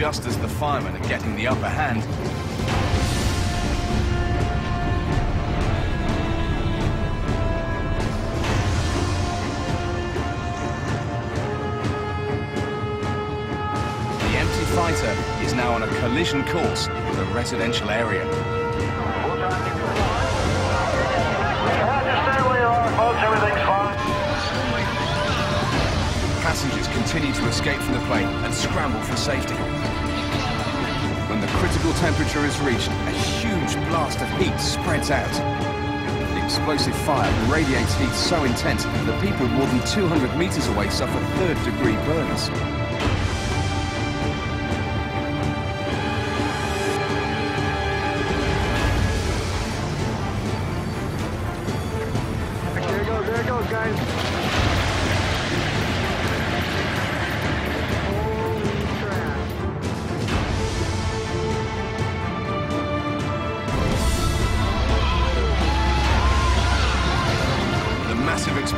just as the firemen are getting the upper hand, the empty fighter is now on a collision course with a residential area. Passengers continue to escape from the plane and scramble for safety. When the critical temperature is reached, a huge blast of heat spreads out. The explosive fire radiates heat so intense that people more than 200 meters away suffer third-degree burns.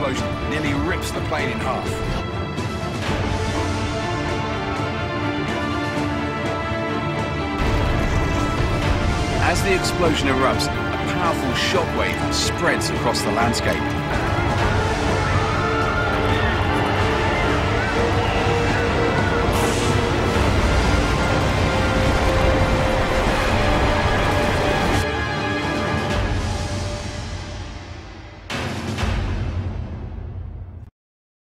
Explosion nearly rips the plane in half. As the explosion erupts, a powerful shockwave spreads across the landscape.